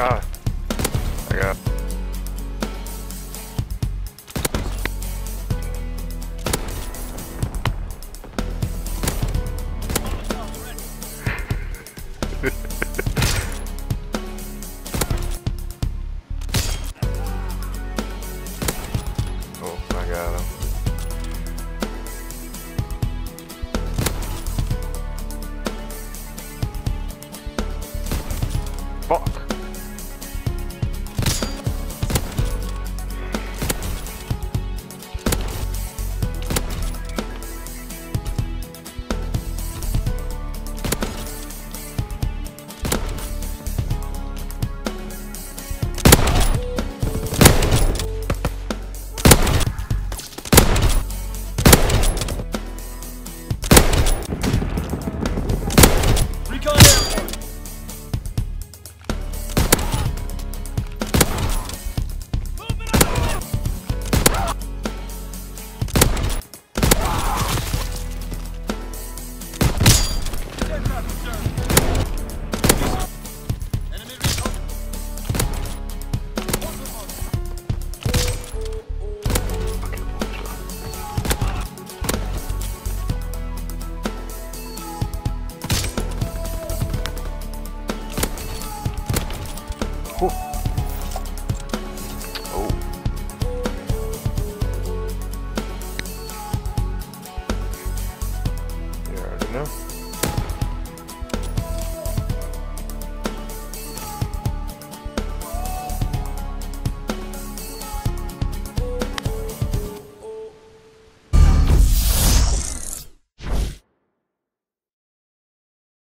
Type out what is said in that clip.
car. I got. oh, I got. Fuck. 不